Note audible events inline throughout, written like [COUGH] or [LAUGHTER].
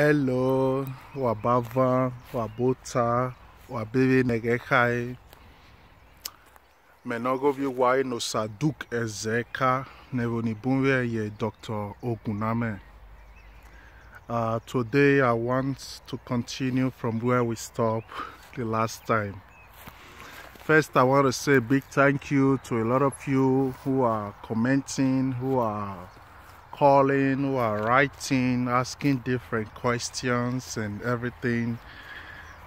Hello, wabava, wabota, wabebe negehai. Menogovi wai no saduk ezeka nevoni bunwe ye Dr. Oguname. Uh, today I want to continue from where we stopped the last time. First, I want to say big thank you to a lot of you who are commenting, who are calling, who are writing, asking different questions and everything.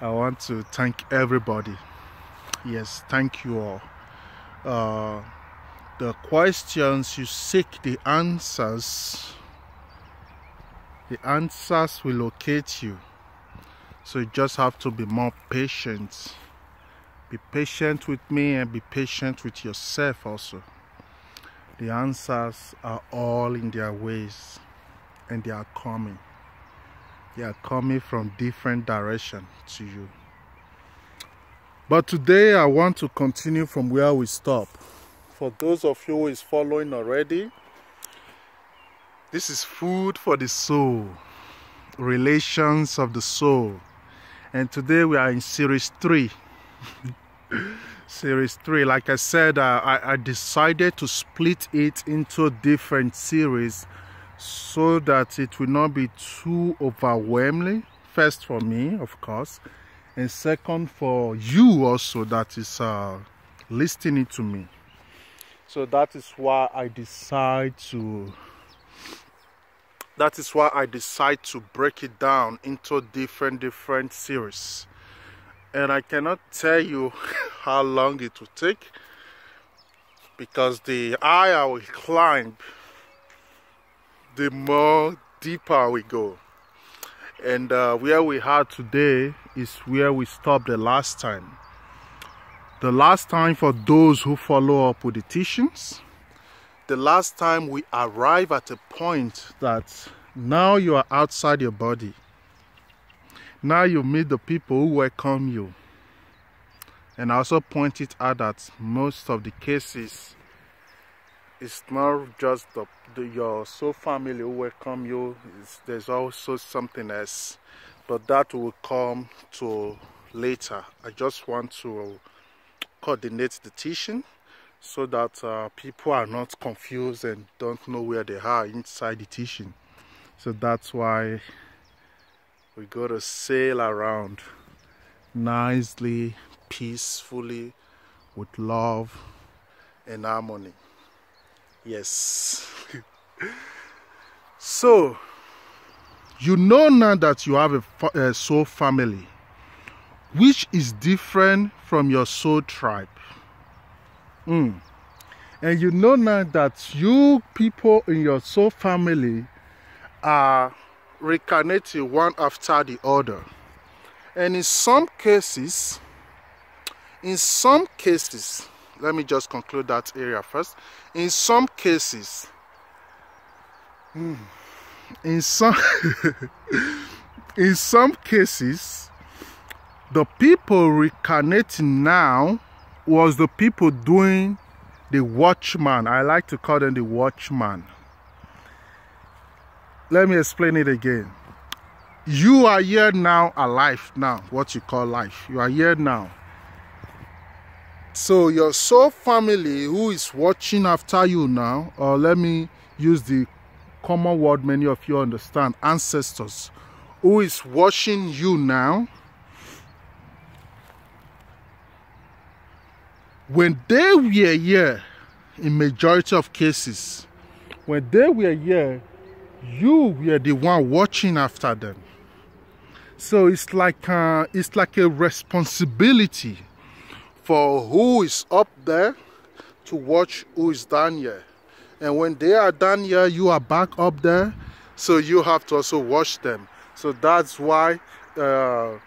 I want to thank everybody. Yes, thank you all. Uh, the questions you seek the answers, the answers will locate you. So you just have to be more patient. Be patient with me and be patient with yourself also. The answers are all in their ways and they are coming. They are coming from different directions to you. But today I want to continue from where we stopped. For those of you who is following already, this is food for the soul, relations of the soul. And today we are in series 3. [LAUGHS] series 3 like i said uh, I, I, decided to split it into different series so that it will not be too overwhelming. First for me of course and second for you also that is uh, listening to me. So that is why i decide to that is why i decide to break it down into different different series and I cannot tell you [LAUGHS] how long it will take because the higher we climb, the more deeper we go. And uh, where we are today is where we stopped the last time. The last time for those who follow up with the teachings, the last time we arrive at a point that now you are outside your body now you meet the people who welcome you. And I also pointed out that most of the cases, it's not just the, the your soul family who welcome you. It's, there's also something else, but that will come to later. I just want to coordinate the teaching so that uh, people are not confused and don't know where they are inside the teaching. So that's why we got to sail around nicely, peacefully, with love and harmony. Yes. [LAUGHS] so, you know now that you have a, a soul family, which is different from your soul tribe. Mm. And you know now that you people in your soul family are reincarnating one after the other. And in some cases, in some cases, let me just conclude that area first. In some cases, hmm, in some [LAUGHS] in some cases, the people reincarnating now was the people doing the watchman. I like to call them the watchman let me explain it again. You are here now, alive now, what you call life. You are here now. So your soul family who is watching after you now, or let me use the common word many of you understand, ancestors, who is watching you now, when they were here, in majority of cases, when they were here, you were the one watching after them. So it's like uh, it's like a responsibility for who is up there to watch who is down here. And when they are down here you are back up there so you have to also watch them. So that's why uh,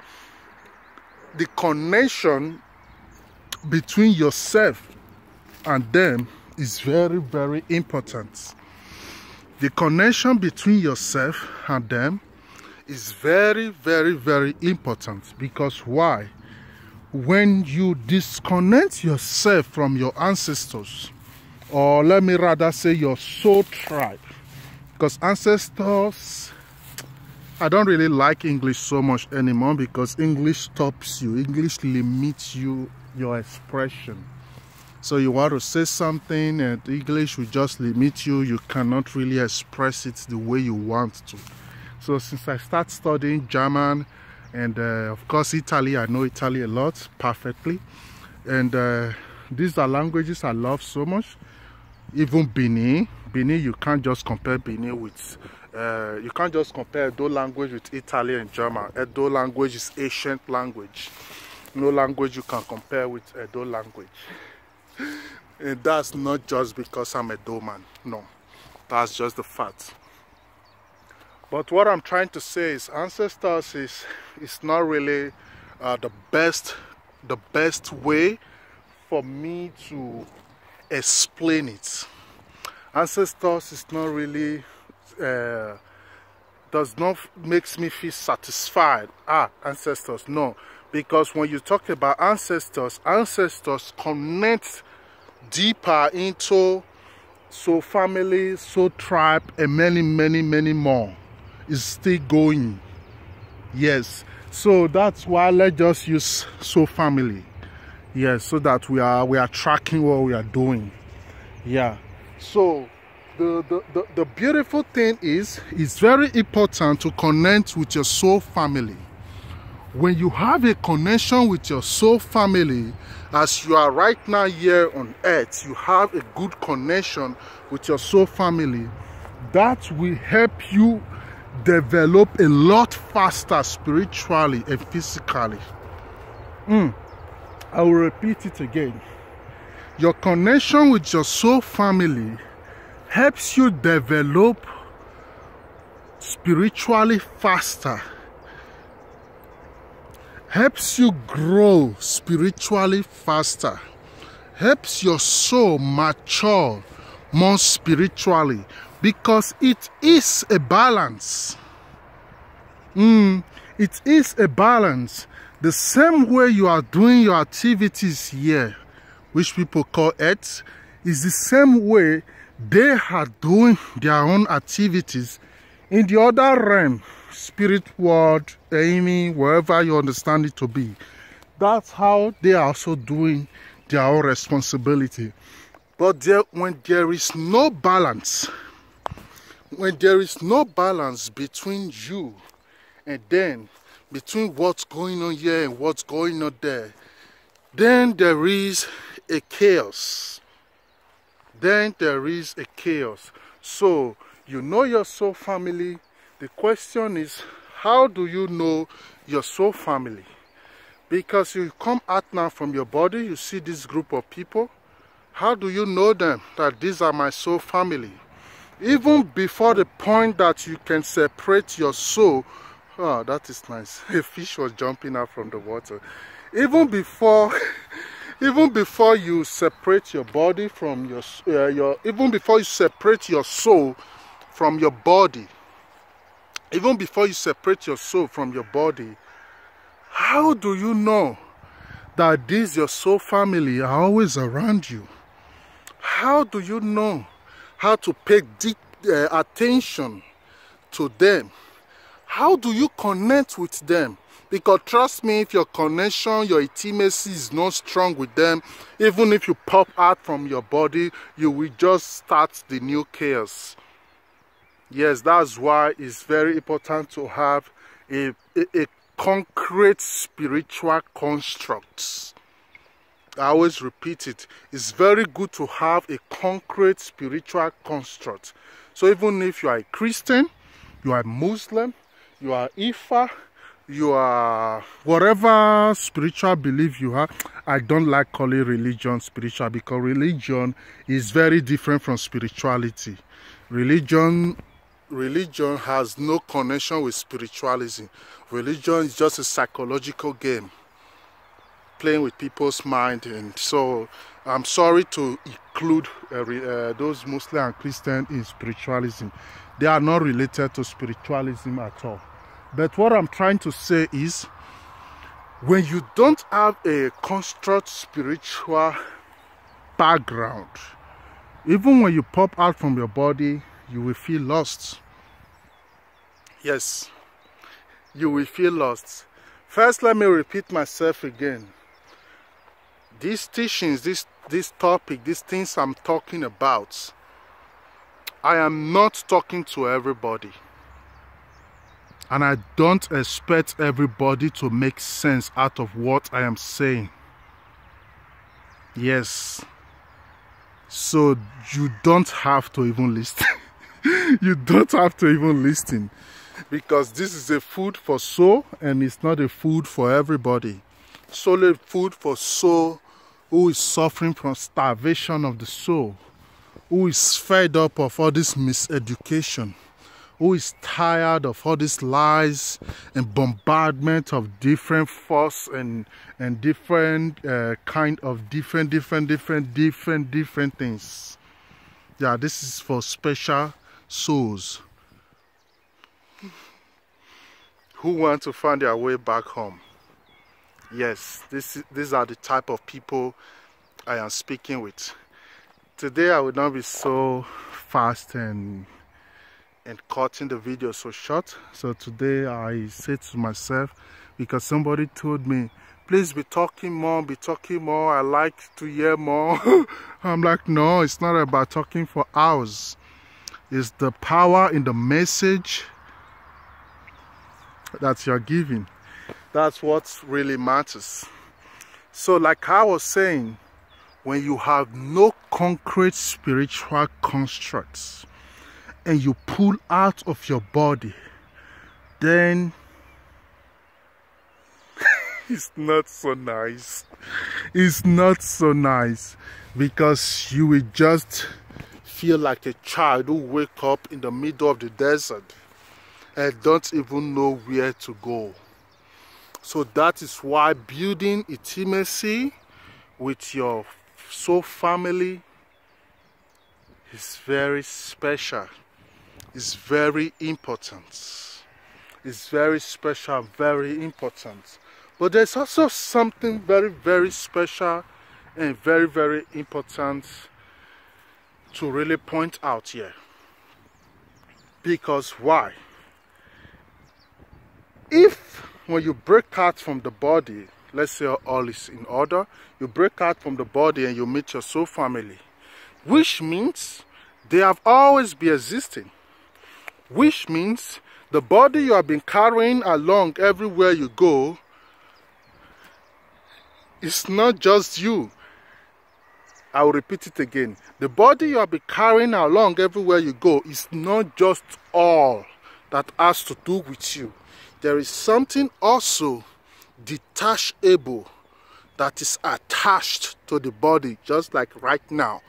the connection between yourself and them is very very important the connection between yourself and them is very very very important because why when you disconnect yourself from your ancestors or let me rather say your soul tribe because ancestors I don't really like English so much anymore because English stops you. English limits you, your expression. So you want to say something and English will just limit you. You cannot really express it the way you want to. So since I start studying German and uh, of course Italy, I know Italy a lot perfectly. And uh, these are languages I love so much. Even Benin, Benin, you can't just compare Benin with uh, you can't just compare Edo language with Italian and German. Edo language is ancient language. No language you can compare with Edo language. And [LAUGHS] that's not just because I'm a doorman. No, that's just the fact. But what I'm trying to say is ancestors is is not really uh, the best the best way for me to explain it. Ancestors is not really uh, does not makes me feel satisfied. Ah, ancestors, no. Because when you talk about ancestors, ancestors connect deeper into so family, so tribe, and many, many, many more. Is still going. Yes. So that's why let's just use so family. Yes, so that we are we are tracking what we are doing. Yeah. So the, the, the, the beautiful thing is it's very important to connect with your soul family when you have a connection with your soul family as you are right now here on earth you have a good connection with your soul family that will help you develop a lot faster spiritually and physically. Mm. i will repeat it again. Your connection with your soul family helps you develop spiritually faster helps you grow spiritually faster helps your soul mature more spiritually because it is a balance. Mm, it is a balance. The same way you are doing your activities here which people call it is the same way they are doing their own activities in the other realm spirit world any wherever you understand it to be that's how they are also doing their own responsibility but there, when there is no balance when there is no balance between you and then between what's going on here and what's going on there then there is a chaos then there is a chaos. So you know your soul family. The question is, how do you know your soul family? Because you come out now from your body, you see this group of people. How do you know them that these are my soul family? Even before the point that you can separate your soul, oh, that is nice. [LAUGHS] A fish was jumping out from the water. Even before [LAUGHS] even before you separate your body from your, uh, your even before you separate your soul from your body even before you separate your soul from your body how do you know that this your soul family are always around you? How do you know how to pay deep uh, attention to them? How do you connect with them? Because trust me, if your connection, your intimacy is not strong with them, even if you pop out from your body, you will just start the new chaos. Yes, that's why it's very important to have a, a, a concrete spiritual construct. I always repeat it. It's very good to have a concrete spiritual construct. So even if you are a Christian, you are Muslim, you are Ifa, you are whatever spiritual belief you have i don't like calling religion spiritual because religion is very different from spirituality religion religion has no connection with spiritualism. Religion is just a psychological game playing with people's mind. And so i'm sorry to include uh, uh, those muslim and christian in spiritualism. They are not related to spiritualism at all. But what I'm trying to say is when you don't have a construct spiritual background, even when you pop out from your body, you will feel lost. Yes, you will feel lost. First, let me repeat myself again. These teachings, this, this topic, these things I'm talking about, I am not talking to everybody. And I don't expect everybody to make sense out of what I am saying. Yes. So you don't have to even listen. [LAUGHS] [LAUGHS] you don't have to even listen. Because this is a food for soul and it's not a food for everybody. Solid food for soul who is suffering from starvation of the soul, who is fed up of all this miseducation who is tired of all these lies and bombardment of different force and and different uh, kind of different different different different different things yeah this is for special souls. Who want to find their way back home? Yes this these are the type of people i am speaking with. Today i will not be so fast and and cutting the video so short. So today i said to myself because somebody told me please be talking more be talking more. I like to hear more. [LAUGHS] I'm like no it's not about talking for hours it's the power in the message that you're giving that's what really matters so like i was saying when you have no concrete spiritual constructs and you pull out of your body, then [LAUGHS] it's not so nice. It's not so nice because you will just feel like a child who wake up in the middle of the desert and don't even know where to go. So that is why building intimacy with your soul family is very special is very important. It's very special, very important. But there's also something very, very special and very, very important to really point out here. Because why? If when you break out from the body, let's say all is in order, you break out from the body and you meet your soul family, which means they have always been existing which means the body you have been carrying along everywhere you go it's not just you. I'll repeat it again. The body you have be carrying along everywhere you go is not just all that has to do with you. There is something also detachable that is attached to the body, just like right now.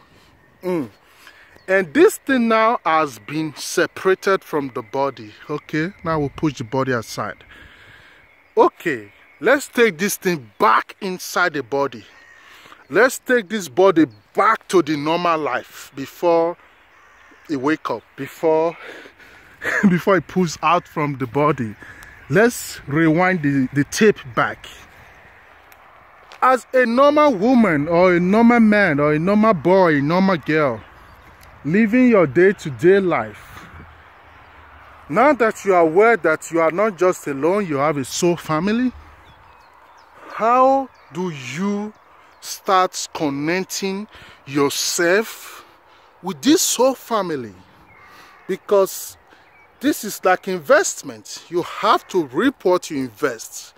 Mm. And this thing now has been separated from the body. Okay, now we'll push the body aside. Okay, let's take this thing back inside the body. Let's take this body back to the normal life before it wake up, before [LAUGHS] before it pulls out from the body. Let's rewind the, the tape back. As a normal woman or a normal man or a normal boy, a normal girl, living your day-to-day life now that you are aware that you are not just alone you have a soul family how do you start connecting yourself with this soul family. Because this is like investment. You have to reap what you invest.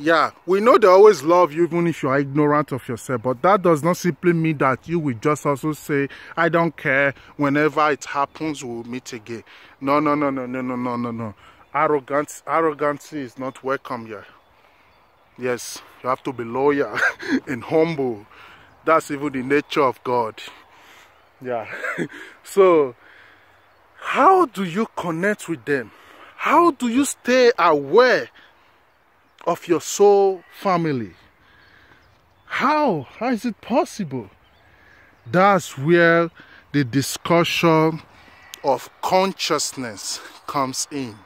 Yeah we know they always love you even if you are ignorant of yourself but that does not simply mean that you will just also say i don't care. Whenever it happens we'll meet again. No no no no no no no no no. Arrogance arrogancy is not welcome here yes you have to be loyal [LAUGHS] and humble that's even the nature of god yeah [LAUGHS] so how do you connect with them how do you stay aware of your soul family. How? How is it possible? That's where the discussion of consciousness comes in.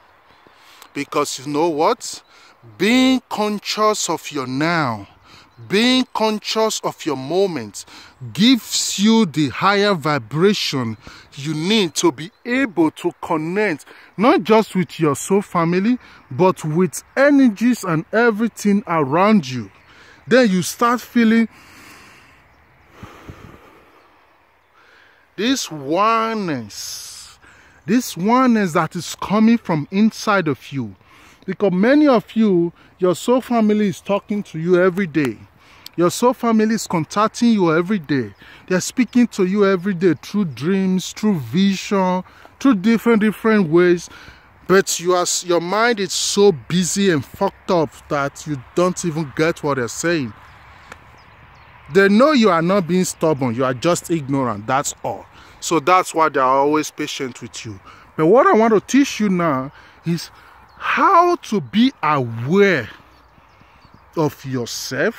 Because you know what? Being conscious of your now, being conscious of your moment gives you the higher vibration you need to be able to connect not just with your soul family but with energies and everything around you. Then you start feeling this oneness this oneness that is coming from inside of you because many of you your soul family is talking to you every day. Your soul family is contacting you every day. They're speaking to you every day through dreams through vision through different different ways. But you are, your mind is so busy and fucked up that you don't even get what they're saying. They know you are not being stubborn. You are just ignorant. That's all. So that's why they are always patient with you. But what i want to teach you now is how to be aware of yourself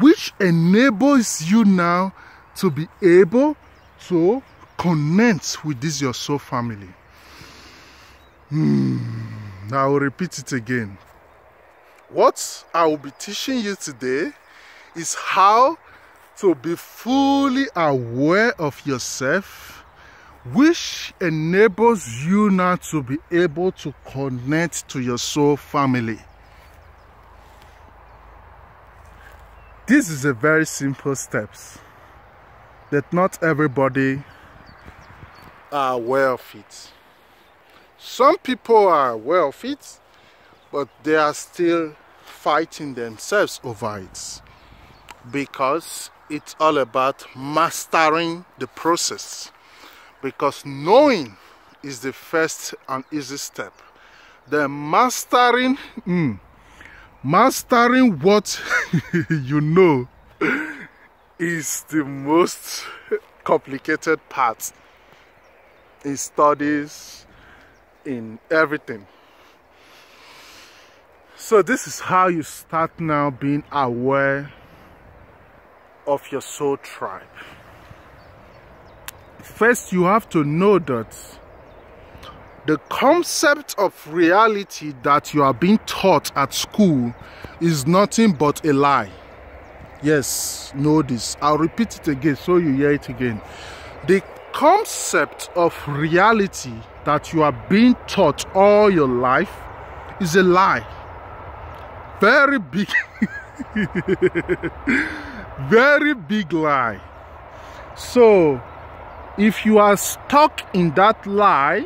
which enables you now to be able to connect with this your soul family hmm. i will repeat it again what i will be teaching you today is how to be fully aware of yourself, which enables you now to be able to connect to your soul family. This is a very simple steps that not everybody are aware of it. Some people are aware of it, but they are still fighting themselves over it because it's all about mastering the process because knowing is the first and easy step the mastering mm, mastering what [LAUGHS] you know is the most complicated part in studies in everything so this is how you start now being aware of your soul tribe. First, you have to know that the concept of reality that you are being taught at school is nothing but a lie. Yes, know this. I'll repeat it again so you hear it again. The concept of reality that you are being taught all your life is a lie. Very big. [LAUGHS] Very big lie. So, if you are stuck in that lie,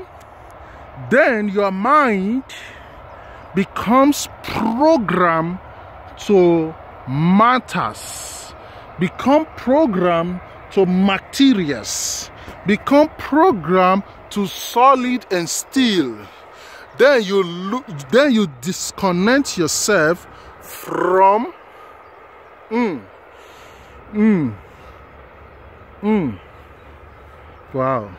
then your mind becomes programmed to matters, become programmed to materials, become programmed to solid and steel. Then you look, then you disconnect yourself from mm, Mm. Mm. Wow.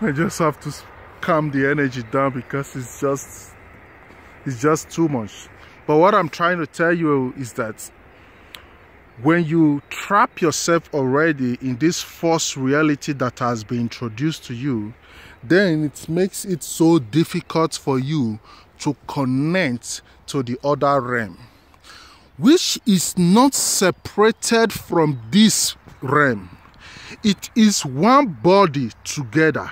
I just have to calm the energy down because it's just it's just too much. But what I'm trying to tell you is that when you trap yourself already in this false reality that has been introduced to you, then it makes it so difficult for you to connect to the other realm which is not separated from this realm. It is one body together.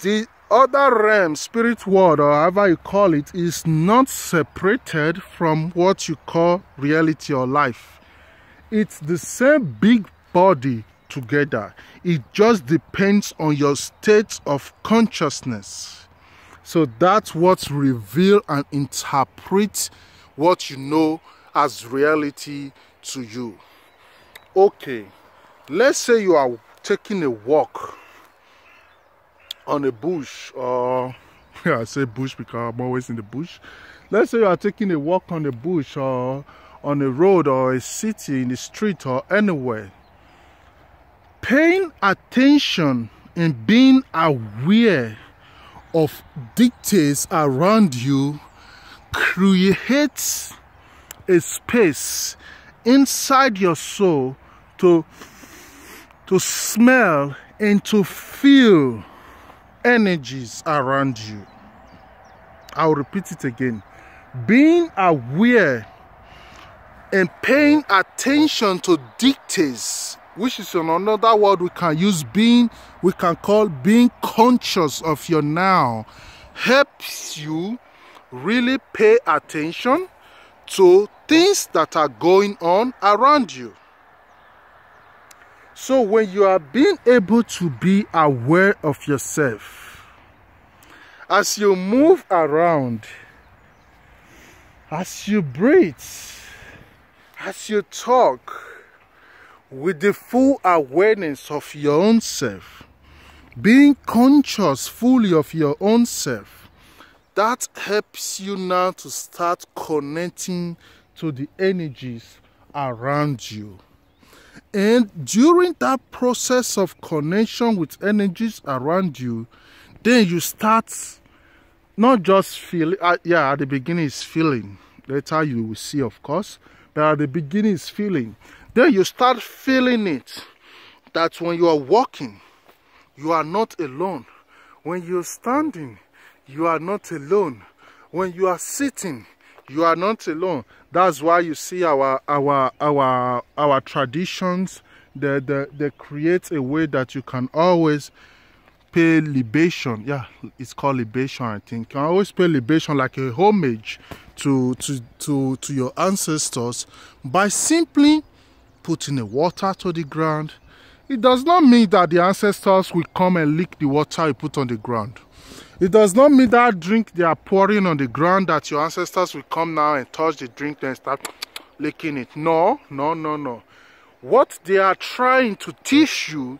The other realm, spirit world, or however you call it, is not separated from what you call reality or life. It's the same big body together. It just depends on your state of consciousness. So that's what reveal and interpret what you know as reality to you. Okay, let's say you are taking a walk on a bush or [LAUGHS] yeah, I say bush because I'm always in the bush. Let's say you are taking a walk on a bush or on a road or a city in the street or anywhere. Paying attention and being aware of dictates around you creates a space inside your soul to to smell and to feel energies around you. I'll repeat it again. being aware and paying attention to dictates which is in another word we can use being we can call being conscious of your now helps you really pay attention to things that are going on around you so when you are being able to be aware of yourself as you move around as you breathe as you talk with the full awareness of your own self, being conscious fully of your own self, that helps you now to start connecting to the energies around you. And during that process of connection with energies around you, then you start not just feeling, uh, yeah, at the beginning is feeling. Later you will see, of course, but at the beginning is feeling. Then you start feeling it that when you are walking, you are not alone. When you're standing, you are not alone. When you are sitting, you are not alone. That's why you see our our our our traditions. They, they, they create a way that you can always pay libation. Yeah, it's called libation, I think. You can always pay libation like a homage to to to, to your ancestors by simply putting the water to the ground, it does not mean that the ancestors will come and lick the water you put on the ground. It does not mean that drink they are pouring on the ground that your ancestors will come now and touch the drink and start [TSK] licking it. No, no, no, no. What they are trying to teach you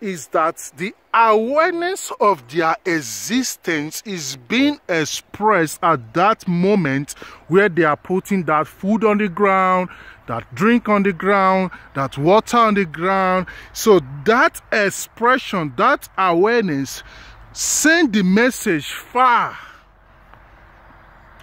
is that the awareness of their existence is being expressed at that moment where they are putting that food on the ground, that drink on the ground, that water on the ground. So that expression, that awareness, send the message far.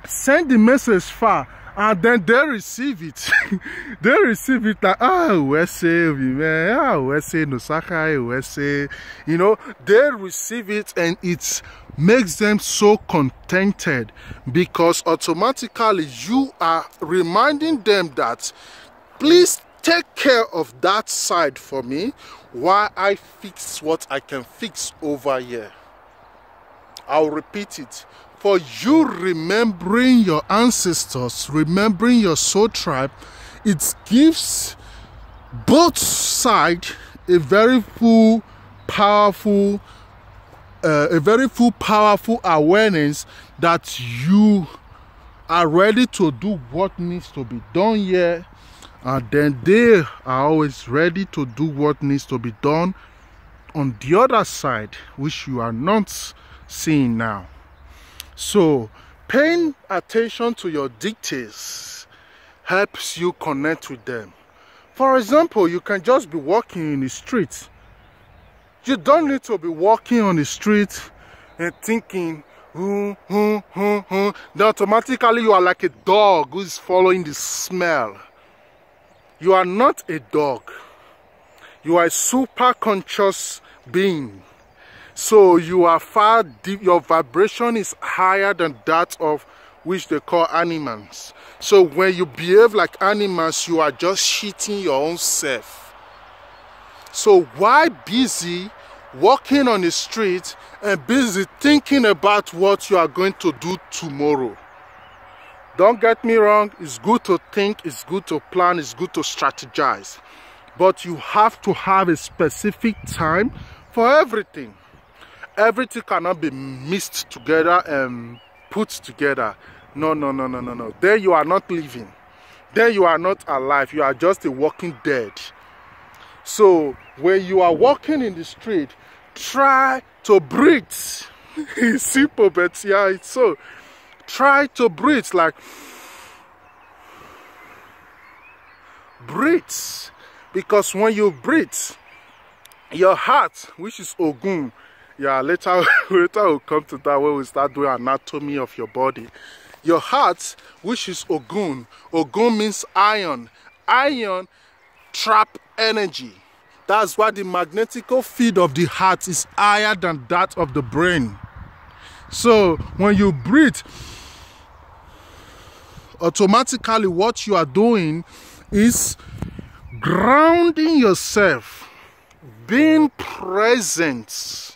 Send the message far and then they receive it. [LAUGHS] they receive it like, ah, USA, man, ah, USA, Nosaka, USA. You know, they receive it and it makes them so contented because automatically you are reminding them that, please take care of that side for me while I fix what I can fix over here. I'll repeat it. For you remembering your ancestors, remembering your soul tribe, it gives both sides a very full, powerful, uh, a very full, powerful awareness that you are ready to do what needs to be done here, and then they are always ready to do what needs to be done on the other side, which you are not seeing now. So, paying attention to your dictates helps you connect with them. For example, you can just be walking in the street. You don't need to be walking on the street and thinking, hmm, hmm, hmm, hmm. Then automatically you are like a dog who is following the smell. You are not a dog. You are a super conscious being so you are far deep, your vibration is higher than that of which they call animals. So when you behave like animals, you are just cheating your own self. So why busy walking on the street and busy thinking about what you are going to do tomorrow? Don't get me wrong, it's good to think, it's good to plan, it's good to strategize. But you have to have a specific time for everything everything cannot be mixed together and put together. No, no, no, no, no, no. Then you are not living. Then you are not alive. You are just a walking dead. So when you are walking in the street, try to breathe. [LAUGHS] it's simple, but yeah, it's so. Try to breathe like breathe because when you breathe, your heart, which is Ogun, yeah later [LAUGHS] later we'll come to that when we start doing anatomy of your body. Your heart which is ogun. Ogun means iron. Iron trap energy. That's why the magnetical field of the heart is higher than that of the brain. So when you breathe automatically what you are doing is grounding yourself, being present,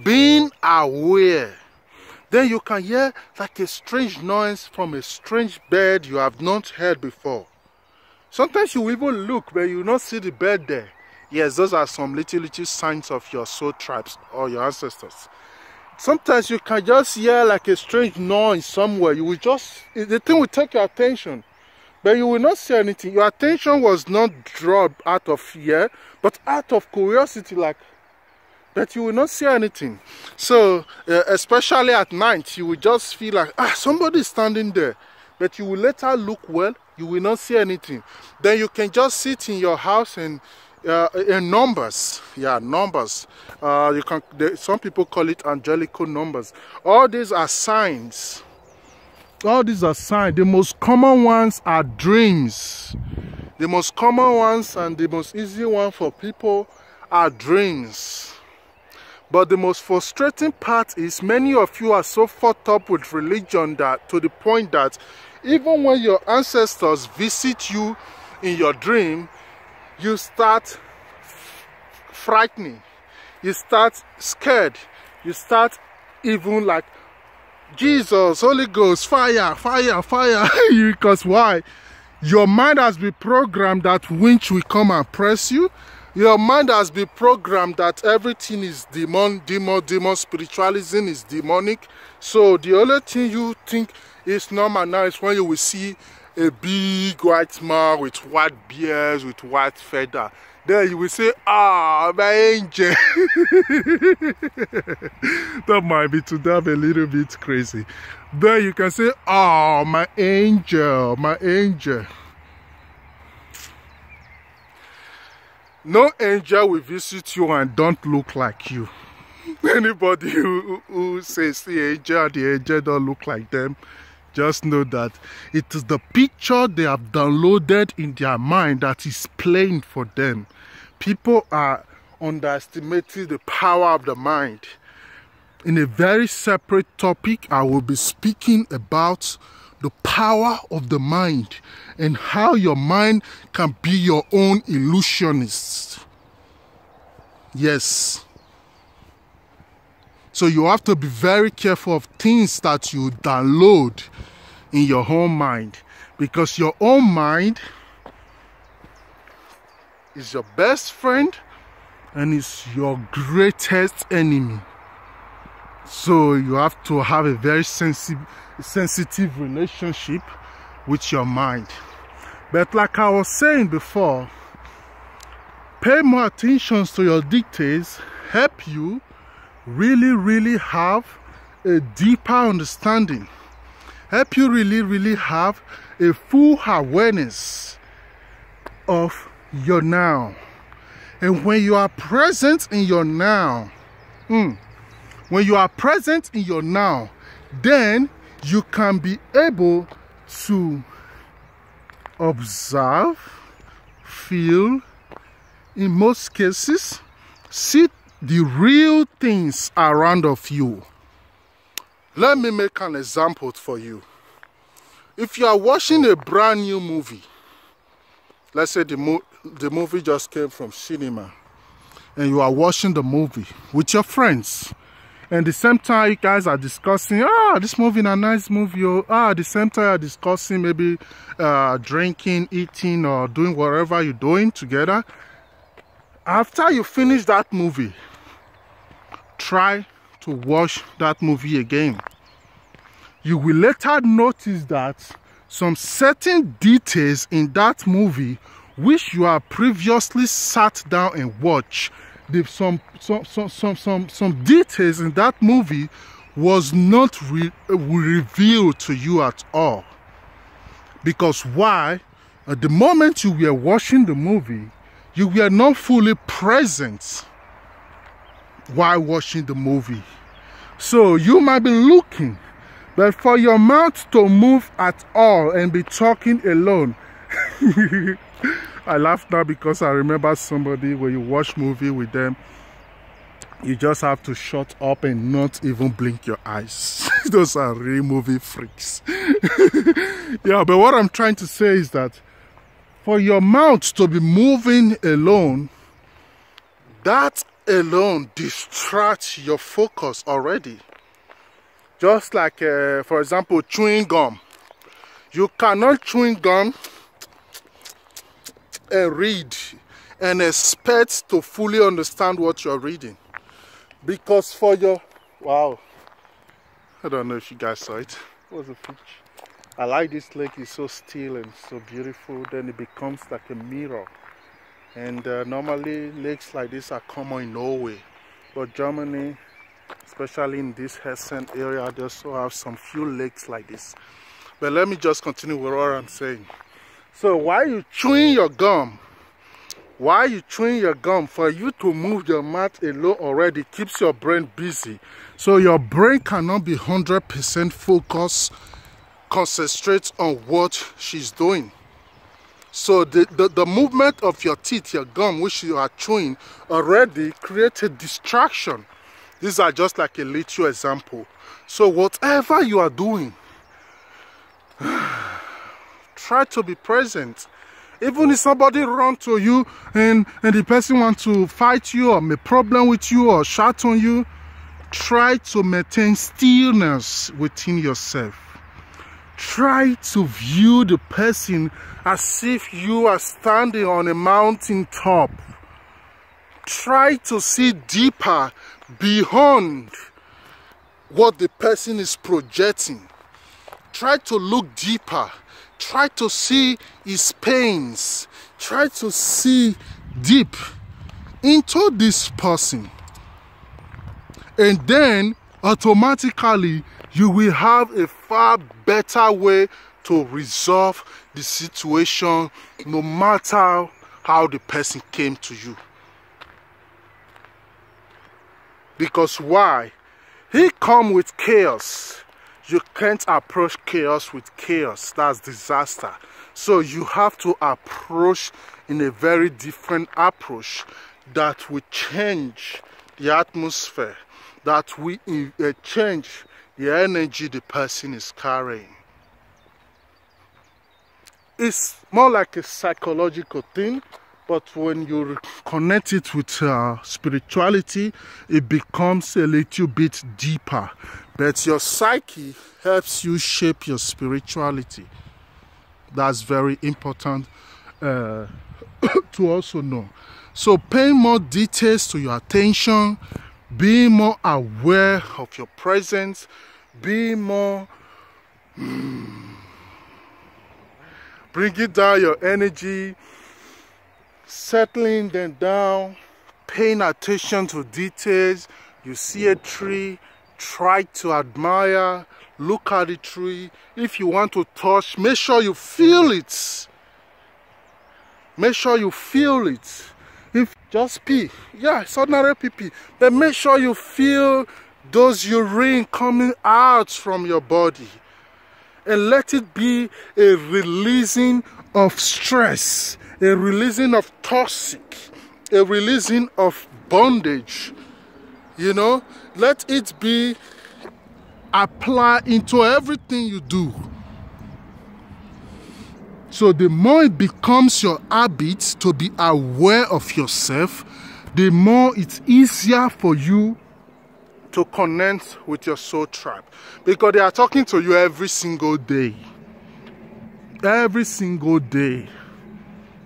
being aware. Then you can hear like a strange noise from a strange bird you have not heard before. Sometimes you even look, but you not see the bird there. Yes, those are some little, little signs of your soul tribes or your ancestors. Sometimes you can just hear like a strange noise somewhere. You will just, the thing will take your attention, but you will not see anything. Your attention was not drawn out of fear, but out of curiosity, like, but you will not see anything. So, uh, especially at night, you will just feel like, ah, somebody is standing there. But you will later look well, you will not see anything. Then you can just sit in your house and uh, in numbers. Yeah numbers. Uh, you can they, some people call it angelical numbers. All these are signs. All these are signs. The most common ones are dreams. The most common ones and the most easy one for people are dreams but the most frustrating part is many of you are so fucked up with religion that to the point that even when your ancestors visit you in your dream you start frightening. You start scared. You start even like jesus holy ghost fire fire fire. [LAUGHS] Because why? Your mind has been programmed that winch will come and press you your mind has been programmed that everything is demon demon demon spiritualism is demonic so the only thing you think is normal now is when you will see a big white man with white beards, with white feather. Then you will say, ah, my angel. [LAUGHS] that might be to them a little bit crazy. Then you can say, ah, my angel, my angel. No angel will visit you and don't look like you. [LAUGHS] Anybody who, who says the angel, the angel don't look like them, just know that it is the picture they have downloaded in their mind that is playing for them. People are underestimating the power of the mind. In a very separate topic, I will be speaking about the power of the mind and how your mind can be your own illusionist. Yes. So you have to be very careful of things that you download in your own mind because your own mind is your best friend and is your greatest enemy. So you have to have a very sensitive sensitive relationship with your mind. But like I was saying before, pay more attention to your dictates help you really, really have a deeper understanding. Help you really, really have a full awareness of your now. And when you are present in your now, mm, when you are present in your now, then you can be able to observe, feel, in most cases, see the real things around of you. Let me make an example for you. If you are watching a brand new movie, let's say the, mo the movie just came from cinema, and you are watching the movie with your friends, and the same time you guys are discussing, ah, this movie a nice movie, oh, ah, the same time you're discussing maybe uh, drinking, eating, or doing whatever you're doing together. After you finish that movie, try to watch that movie again. You will later notice that some certain details in that movie which you have previously sat down and watched the, some, some, some, some, some, details in that movie was not re uh, revealed to you at all. Because why? At the moment you were watching the movie, you were not fully present while watching the movie. So you might be looking, but for your mouth to move at all and be talking alone. [LAUGHS] I laugh now because I remember somebody when you watch movie with them you just have to shut up and not even blink your eyes. [LAUGHS] Those are real movie freaks. [LAUGHS] yeah, but what I'm trying to say is that for your mouth to be moving alone, that alone distracts your focus already. Just like, uh, for example, chewing gum. You cannot chew gum and read and expect to fully understand what you're reading. Because for your, wow, I don't know if you guys saw it. Was a fish? I like this lake, it's so still and so beautiful. Then it becomes like a mirror. And uh, normally lakes like this are common in Norway. But Germany, especially in this Hessen area, they also have some few lakes like this. But let me just continue with what I'm saying. So while you chewing your gum, while you chewing your gum, for you to move your mouth alone already keeps your brain busy. So your brain cannot be 100% focused, concentrate on what she's doing. So the, the, the, movement of your teeth, your gum, which you are chewing, already creates a distraction. These are just like a little example. So whatever you are doing, [SIGHS] try to be present. Even if somebody run to you and, and the person wants to fight you or make problem with you or shout on you, try to maintain stillness within yourself. Try to view the person as if you are standing on a mountain top. Try to see deeper beyond what the person is projecting. Try to look deeper. Try to see his pains. Try to see deep into this person. And then automatically you will have a far better way to resolve the situation no matter how the person came to you. Because why? He come with chaos. You can't approach chaos with chaos. That's disaster. So you have to approach in a very different approach that will change the atmosphere, that will uh, change the energy the person is carrying. It's more like a psychological thing, but when you connect it with uh, spirituality, it becomes a little bit deeper. But your psyche helps you shape your spirituality. That's very important uh, [COUGHS] to also know. So, paying more details to your attention, being more aware of your presence, being more. Hmm, bringing down your energy, settling them down, paying attention to details. You see a tree, try to admire, look at the tree. If you want to touch, make sure you feel it. Make sure you feel it. If just pee, yeah, it's ordinary pee pee, but make sure you feel those urine coming out from your body and let it be a releasing of stress, a releasing of toxic, a releasing of bondage. You know, let it be applied into everything you do. So the more it becomes your habit to be aware of yourself, the more it's easier for you to connect with your soul tribe because they are talking to you every single day. Every single day,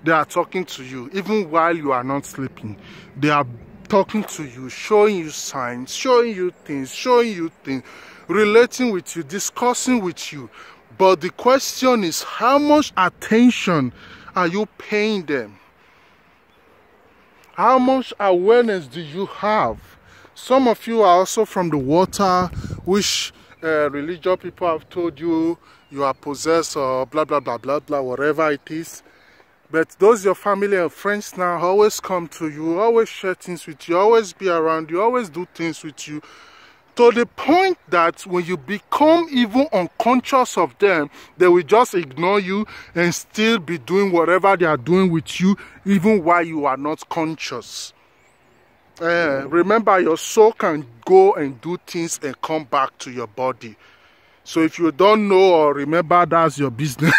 they are talking to you, even while you are not sleeping. They are talking to you, showing you signs, showing you things, showing you things, relating with you, discussing with you. But the question is, how much attention are you paying them? How much awareness do you have? Some of you are also from the water, which uh, religious people have told you you are possessed or blah, blah, blah, blah, blah, whatever it is. But those your family and friends now always come to you, always share things with you, always be around you, always do things with you. To the point that when you become even unconscious of them, they will just ignore you and still be doing whatever they are doing with you, even while you are not conscious. uh, remember your soul can go and do things and come back to your body so if you don't know or remember that's your business.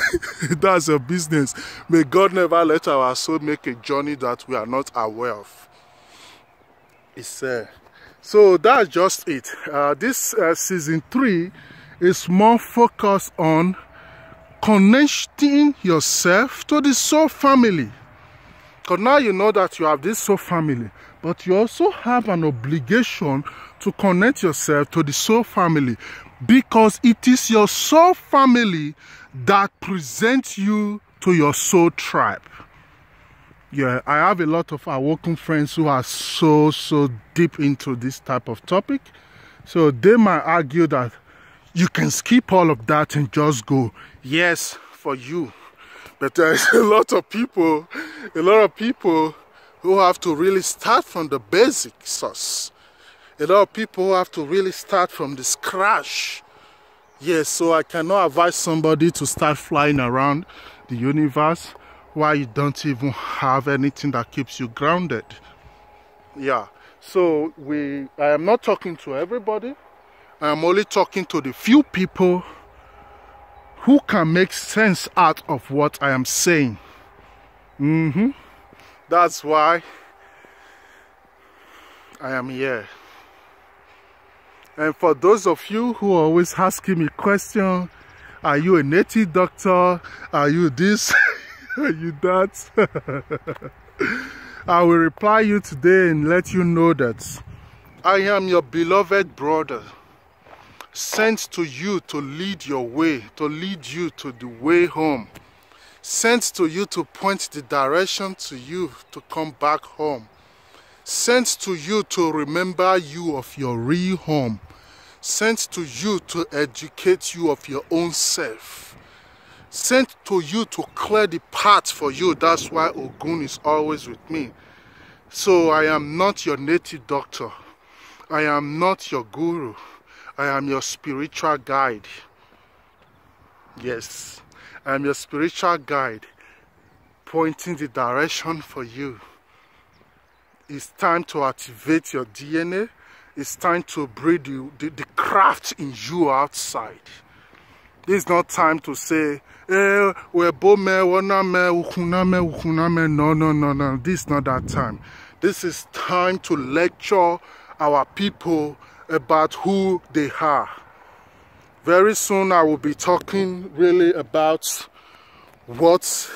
[LAUGHS] That's your business. May god never let our soul make a journey that we are not aware of. It's uh, so that's just it. Uh, this uh, season three is more focused on connecting yourself to the soul family. Because now you know that you have this soul family but you also have an obligation to connect yourself to the soul family because it is your soul family that presents you to your soul tribe. Yeah, I have a lot of awoken friends who are so, so deep into this type of topic. So they might argue that you can skip all of that and just go, yes, for you. But there's [LAUGHS] a lot of people, a lot of people who have to really start from the basic source. A lot of people who have to really start from the scratch. Yes, so I cannot advise somebody to start flying around the universe while you don't even have anything that keeps you grounded. Yeah, so we I am not talking to everybody. I am only talking to the few people who can make sense out of what I am saying. Mm-hmm. That's why I am here. And for those of you who are always asking me questions, are you a native doctor? Are you this? [LAUGHS] are you that? [LAUGHS] I will reply you today and let you know that I am your beloved brother sent to you to lead your way, to lead you to the way home sent to you to point the direction to you to come back home, sent to you to remember you of your real home, sent to you to educate you of your own self, sent to you to clear the path for you. That's why Ogun is always with me. So I am not your native doctor. I am not your guru. I am your spiritual guide. Yes. I'm your spiritual guide, pointing the direction for you. It's time to activate your DNA. It's time to breed you, the, the craft in you outside. This is not time to say, eh, we're bome, waname, ukuname, ukuname. No, no, no, no. This is not that time. This is time to lecture our people about who they are very soon I will be talking really about what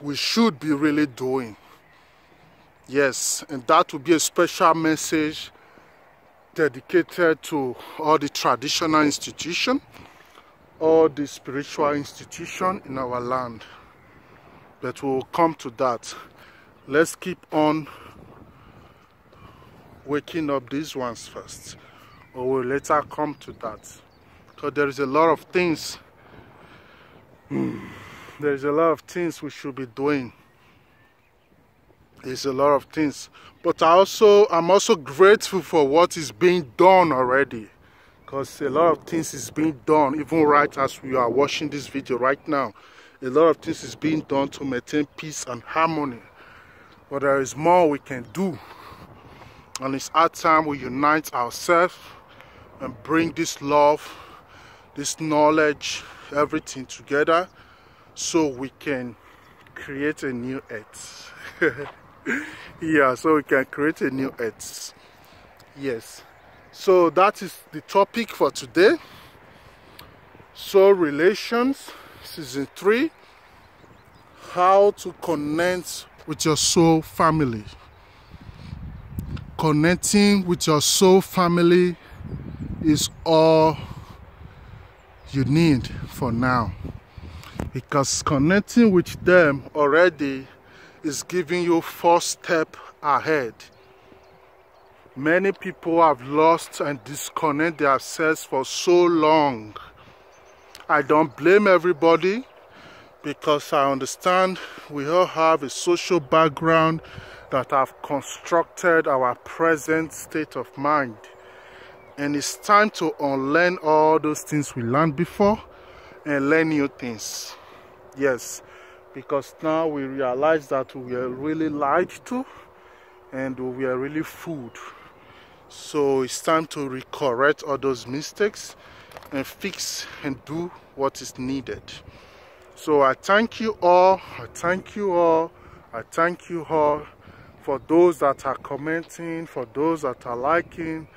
we should be really doing. Yes, and that will be a special message dedicated to all the traditional institution, all the spiritual institution in our land. But we'll come to that. Let's keep on waking up these ones first or we'll later come to that. Because there is a lot of things hmm, there is a lot of things we should be doing. There's a lot of things. But I also I'm also grateful for what is being done already. Because a lot of things is being done even right as we are watching this video right now. A lot of things is being done to maintain peace and harmony. But there is more we can do. And it's our time we unite ourselves and bring this love, this knowledge, everything together so we can create a new earth. [LAUGHS] yeah, so we can create a new earth. Yes. So that is the topic for today. So relations, season 3. How to connect with your soul family. Connecting with your soul family is all you need for now. Because connecting with them already is giving you first step ahead. Many people have lost and disconnect themselves for so long. I don't blame everybody because i understand we all have a social background that have constructed our present state of mind and it's time to unlearn all those things we learned before and learn new things yes because now we realize that we are really lied to and we are really fooled. So it's time to recorrect all those mistakes and fix and do what is needed. So I thank you all. I thank you all. I thank you all for those that are commenting, for those that are liking,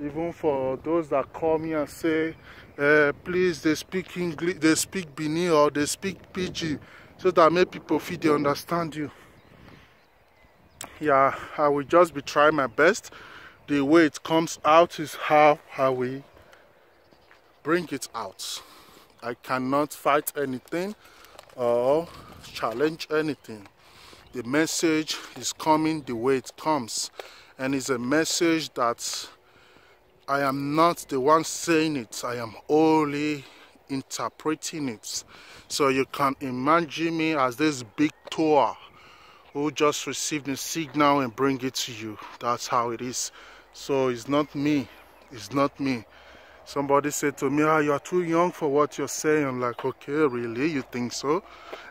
even for those that call me and say, uh, please, they speak English, they speak Bini or they speak PG, so that make people feel they understand you. Yeah, I will just be trying my best. The way it comes out is how I will bring it out. I cannot fight anything or challenge anything. The message is coming the way it comes, and it's a message that I am not the one saying it, I am only interpreting it. So you can imagine me as this big tour who just received the signal and bring it to you. That's how it is. So it's not me. It's not me. Somebody said to me, ah, you're too young for what you're saying. I'm like, okay, really? You think so?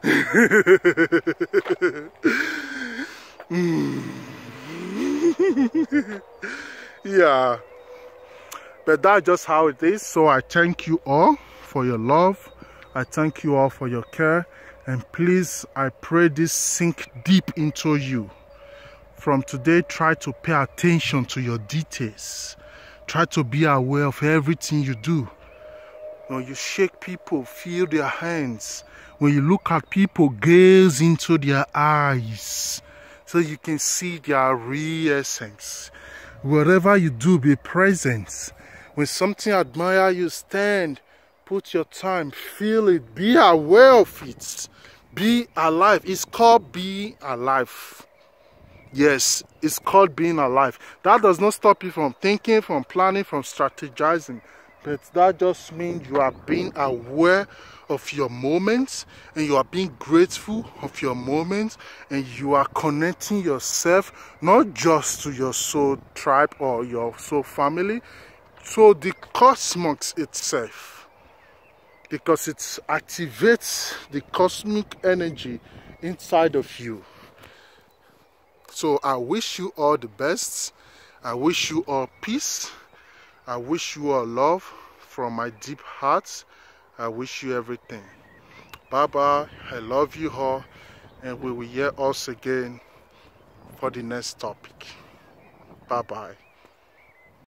[LAUGHS] [LAUGHS] yeah. But that's just how it is. So I thank you all for your love. I thank you all for your care. And please, I pray this sink deep into you. From today, try to pay attention to your details. Try to be aware of everything you do. When you shake people, feel their hands. When you look at people, gaze into their eyes so you can see their real essence. Whatever you do, be present. When something admire you, stand, put your time, feel it, be aware of it. Be alive. It's called be alive. Yes, it's called being alive. That does not stop you from thinking, from planning, from strategizing. But that just means you are being aware of your moments and you are being grateful of your moments and you are connecting yourself not just to your soul tribe or your soul family so the cosmos itself, because it activates the cosmic energy inside of you. So I wish you all the best. I wish you all peace. I wish you all love from my deep heart. I wish you everything. Bye bye. I love you all. And we will hear us again for the next topic. Bye bye.